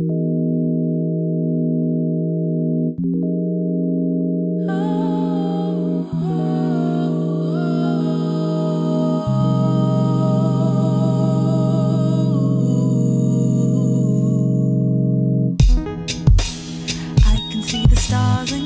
I can see the stars.